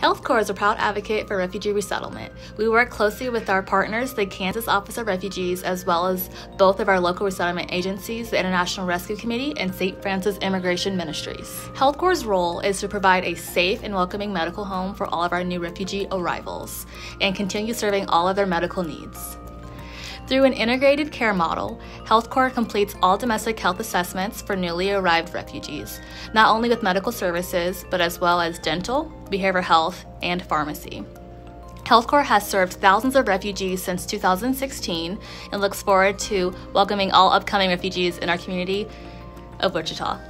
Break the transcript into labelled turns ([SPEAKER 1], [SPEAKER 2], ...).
[SPEAKER 1] HealthCore is a proud advocate for refugee resettlement. We work closely with our partners, the Kansas Office of Refugees, as well as both of our local resettlement agencies, the International Rescue Committee and St. Francis Immigration Ministries. HealthCore's role is to provide a safe and welcoming medical home for all of our new refugee arrivals and continue serving all of their medical needs. Through an integrated care model, HealthCore completes all domestic health assessments for newly arrived refugees, not only with medical services, but as well as dental, behavioral health, and pharmacy. HealthCore has served thousands of refugees since 2016 and looks forward to welcoming all upcoming refugees in our community of Wichita.